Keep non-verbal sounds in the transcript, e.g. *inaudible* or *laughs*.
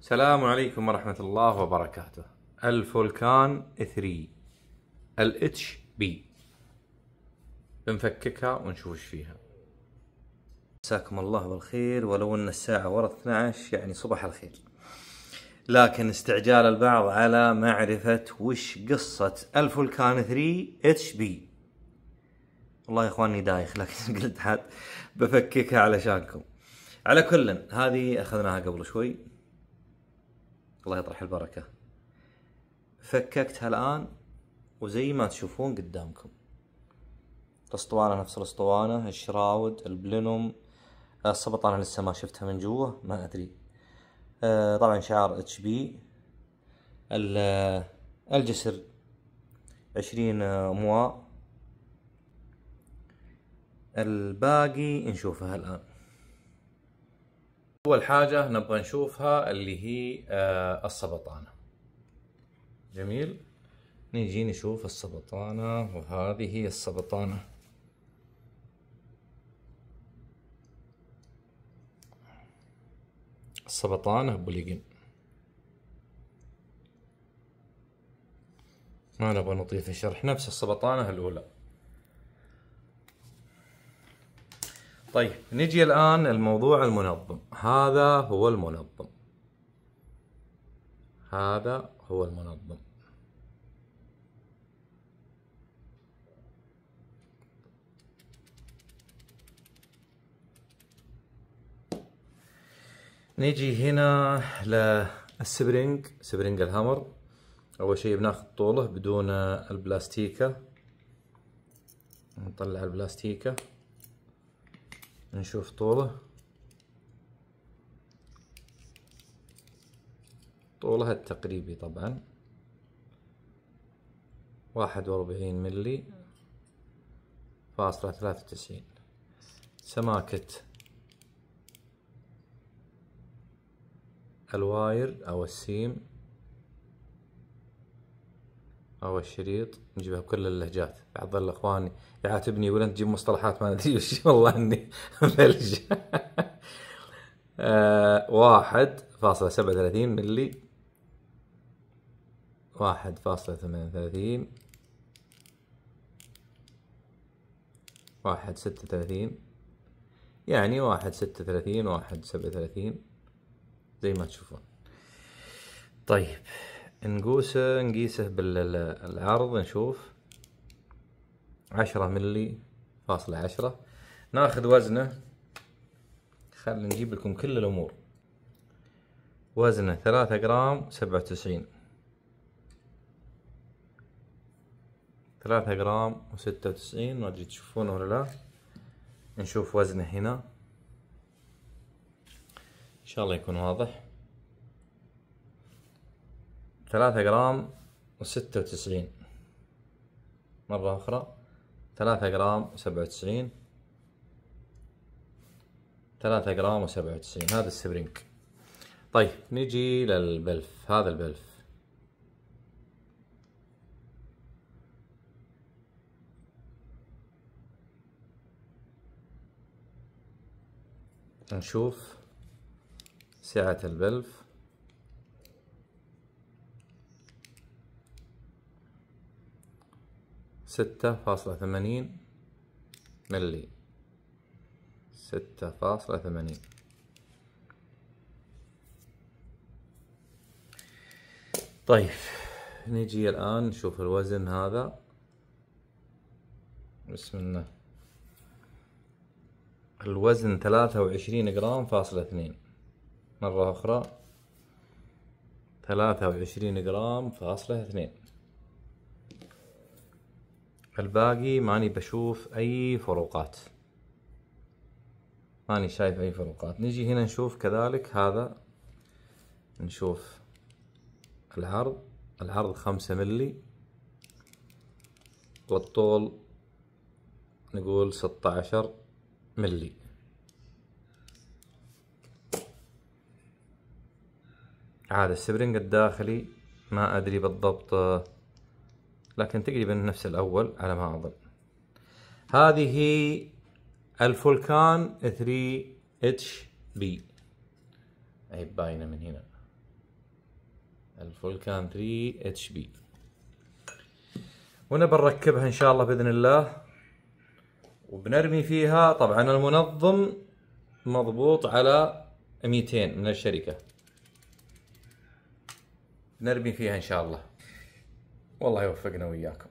السلام عليكم ورحمة الله وبركاته. ال Vulcan 3 ال HP. بنفككها ونشوف إيش فيها. مساكم الله بالخير ولو أن الساعة ورا 12 يعني صباح الخير. لكن استعجال البعض على معرفة وش قصة ال Vulcan 3 HP. والله يا إخواني دايخ لكن *laughs* قلت حد بفككها علشانكم. على كل هذه أخذناها قبل شوي. الله يطرح البركة. فككتها الآن وزي ما تشوفون قدامكم. الأسطوانة نفس الأسطوانة الشراود البلينوم السبطانة لسه ما شفتها من جوا ما أدري. آه، طبعا شعار اتش بي. الجسر عشرين موا الباقي نشوفها الآن. أول حاجة نبغى نشوفها اللي هي آه، السبطانة. جميل؟ نيجي نشوف السبطانة وهذه هي السبطانة. السبطانة بوليجن ما نبغى نطيل الشرح. نفس السبطانة الأولى. طيب نجي الآن الموضوع المنظم. هذا هو المنظم. هذا هو المنظم. نيجي هنا لل spring spring ال hammer. أول شيء بناخذ طوله بدون البلاستيكة. نطلع البلاستيكة. نشوف طوله. طولها التقريبي طبعا. واحد وأربعين ملي فاصلة ثلاثة وتسعين. سماكة الواير أو السيم. أو الشريط نجيبها بكل اللهجات. بعض الاخوان يعاتبني يقول أنت تجيب مصطلحات ما أدري وش. *laughs* والله إني *laughs* بلج آه، واحد فاصلة سبعة وثلاثين ملي. واحد فاصلة ثمانية وثلاثين. واحد ستة وثلاثين. يعني واحد ستة وثلاثين واحد سبعة وثلاثين. زي ما تشوفون. طيب. نقوسه نقيسه بالعرض نشوف. عشرة ملي فاصلة عشرة. ناخذ وزنه. خلينا نجيب لكم كل الأمور. وزنه ثلاثة جرام سبعة وتسعين. ثلاثة جرام وستة وتسعين. ما أدري تشوفونه ولا لا. نشوف وزنه هنا. إن شاء الله يكون واضح. ثلاثة جرام وستة وتسعين. مرة أخرى ثلاثة جرام وسبعة وتسعين. ثلاثة جرام وسبعة وتسعين هذا ال spring طيب نجي للبلف هذا البلف. نشوف سعة البلف. ستة فاصلة ثمانين ملي ستة فاصلة ثمانين. طيب نجي الآن نشوف الوزن هذا. بسم الله. الوزن ثلاثة وعشرين جرام فاصلة اثنين. مرة أخرى. ثلاثة وعشرين جرام فاصلة اثنين. الباقي ماني بشوف أي فروقات. ماني شايف أي فروقات. نجي هنا نشوف كذلك هذا. نشوف العرض. العرض خمسة ملي والطول نقول ستة عشر ملي هذا ال spring الداخلي ما أدري بالضبط لكن تقريبا نفس الأول على ما أظن. هذه ال Vulcan 3 HP. أي باينة من هنا. الفولكام 3 إتش بي. ونبى نركبها إن شاء الله بإذن الله. وبنرمي فيها طبعا المنظم مضبوط على 200 من الشركة. نرمي فيها إن شاء الله. والله يوفقنا وياكم